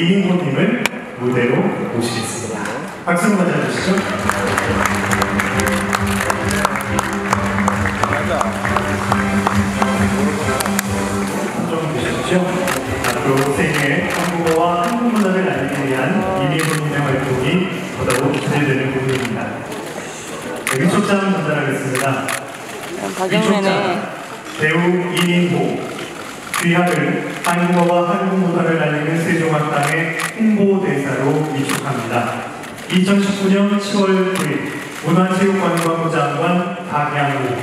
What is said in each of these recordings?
이민호님을 무대로 모시겠습니다. 박수 한번 맞아주시죠. 앞으로 세계 한국어와 한국 문화를 알리기 위한 이민호님의 활동이 더더욱 기대되는 부분입니다. 네, 위촉장 전달하겠습니다. 박영래네. 배우 이민호 귀하를 한국어와 한국 문화를 알리는 세종학당의 홍보대사로 위촉합니다. 2019년 10월 9일 문화체육관광부 장관 박양우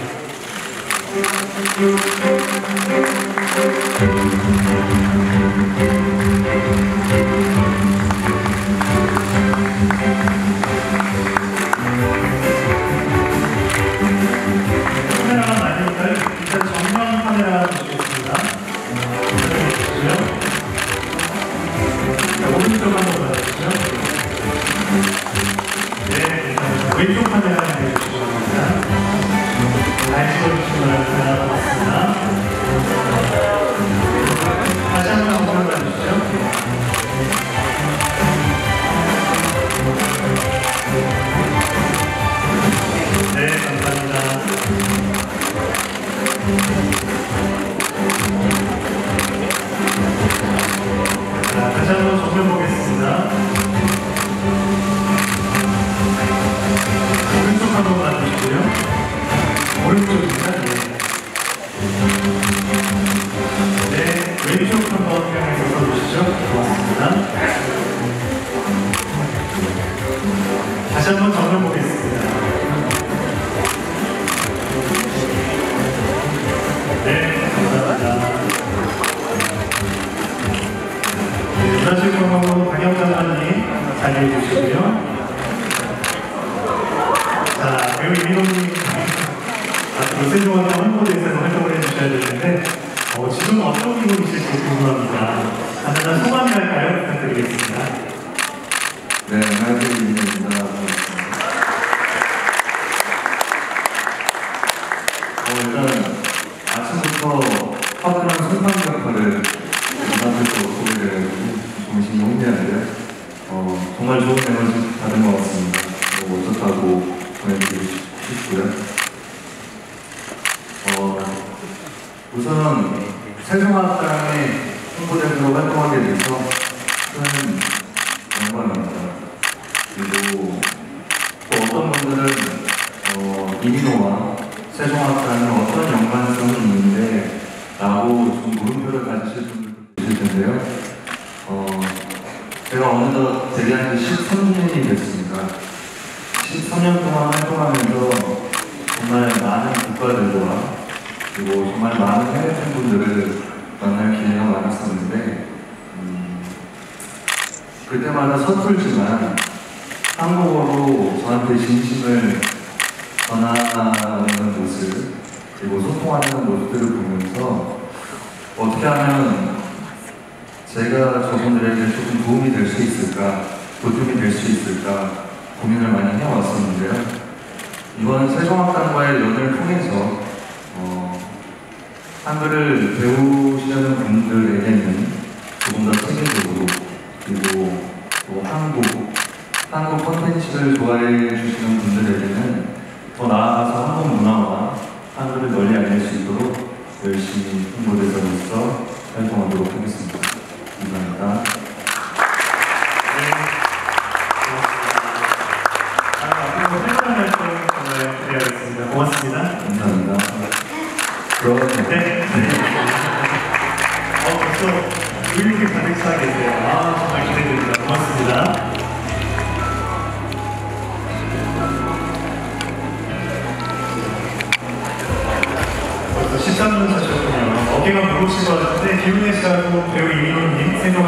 다시 한번 정면 보겠습니다. 네, 문화체육관광부 방영장관님 자리해 주시고요. 자, 배우 이민호님 앞으로 세종학당 홍보대사로 활동을 해주셔야 되는데 어, 지금 어떤 기분이실지 궁금합니다. 간단한 소감이랄까요? 부탁드리겠습니다. 네, 안녕하세요. 이민입니다. 어, 일단 아침부터 화끈한 손판 역할을 눈앞에서 소리를 정신이 혼미한데 어, 정말 좋은 에너지 받은 것 같습니다. 너무 멋졌다고 보내드리고 싶고요. 어, 우선 세종학당의 홍보대사로 활동하게 돼서 큰 영광입니다. 그리고 또 어떤 분들은 어, 이민호와 세종학당은 어떤 연관성 13년 동안 활동하면서 정말 많은 국가들과 그리고 정말 많은 해외 팬분들을 만날 기회가 많았었는데 음, 그때마다 서툴지만 한국어로 저한테 진심을 전하는 모습 그리고 소통하는 모습들을 보면서 어떻게 하면 제가 저분들에게 조금 도움이 될 수 있을까 보탬이 될 수 있을까 고민을 많이 해왔었는데요 이번 세종학당과의 연을 통해서 어, 한글을 배우시려는 분들에게는 조금 더 체계적으로 그리고 또 한국, 한국 콘텐츠를 좋아해 주시는 분들에게는 더 나아가서 한국 문화와 한글을 널리 알릴 수 있도록 열심히 홍보대사로서 활동하도록 하겠습니다. 아, 앞으로 활동 정말 기대하겠습니다. 고맙습니다. 감사합니다. 그럼 네. 네. 어, 벌써 의욕이 가득 차 계세요. 아, 정말 기대됩니다. 고맙습니다. 벌써 13년 차셨군요. 어깨가 무거우신 것 같은데 기운내시라고 배우 이민호님 생각